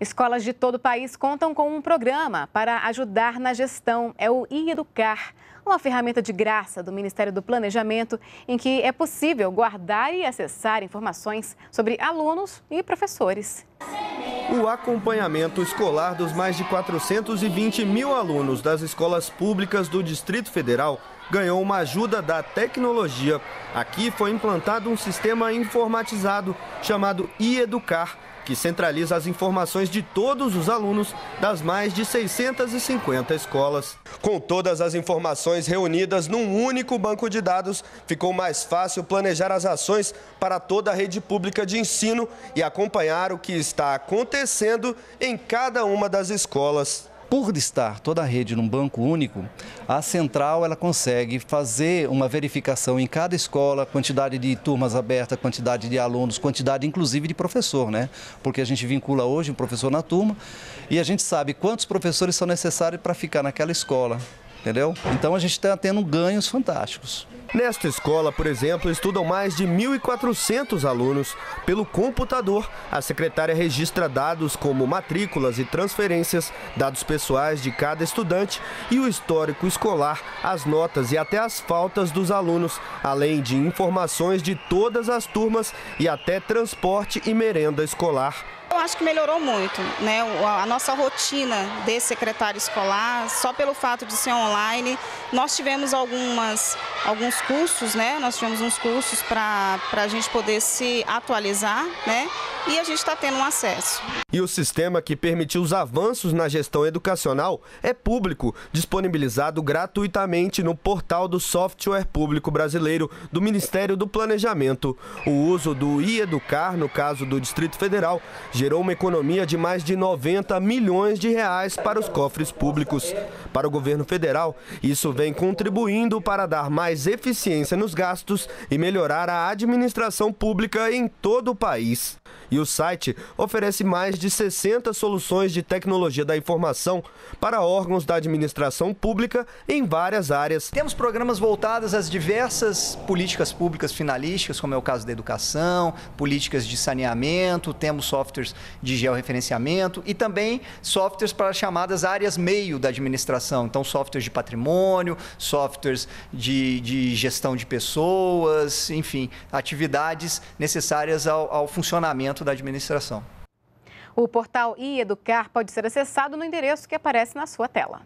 Escolas de todo o país contam com um programa para ajudar na gestão. É o e-Educar, uma ferramenta de graça do Ministério do Planejamento em que é possível guardar e acessar informações sobre alunos e professores. O acompanhamento escolar dos mais de 420 mil alunos das escolas públicas do Distrito Federal ganhou uma ajuda da tecnologia. Aqui foi implantado um sistema informatizado chamado e-Educar que centraliza as informações de todos os alunos das mais de 650 escolas. Com todas as informações reunidas num único banco de dados, ficou mais fácil planejar as ações para toda a rede pública de ensino e acompanhar o que está acontecendo em cada uma das escolas por estar toda a rede num banco único, a central ela consegue fazer uma verificação em cada escola, quantidade de turmas abertas, quantidade de alunos, quantidade inclusive de professor, né? Porque a gente vincula hoje um professor na turma e a gente sabe quantos professores são necessários para ficar naquela escola entendeu? Então a gente está tendo ganhos fantásticos. Nesta escola, por exemplo, estudam mais de 1.400 alunos. Pelo computador, a secretária registra dados como matrículas e transferências, dados pessoais de cada estudante e o histórico escolar, as notas e até as faltas dos alunos, além de informações de todas as turmas e até transporte e merenda escolar. Eu acho que melhorou muito, né? A nossa rotina de secretário escolar, só pelo fato de ser online, nós tivemos algumas, alguns cursos, né? Nós tivemos uns cursos para a gente poder se atualizar, né? E a gente está tendo um acesso. E o sistema que permitiu os avanços na gestão educacional é público, disponibilizado gratuitamente no portal do software público brasileiro do Ministério do Planejamento. O uso do e-educar, no caso do Distrito Federal, gerou uma economia de mais de 90 milhões de reais para os cofres públicos. Para o governo federal, isso vem contribuindo para dar mais eficiência nos gastos e melhorar a administração pública em todo o país. E o site oferece mais de 60 soluções de tecnologia da informação para órgãos da administração pública em várias áreas. Temos programas voltados às diversas políticas públicas finalísticas, como é o caso da educação, políticas de saneamento, temos softwares de georreferenciamento e também softwares para chamadas áreas meio da administração. Então, softwares de patrimônio, softwares de, de gestão de pessoas, enfim, atividades necessárias ao, ao funcionamento da administração. O portal e-educar pode ser acessado no endereço que aparece na sua tela.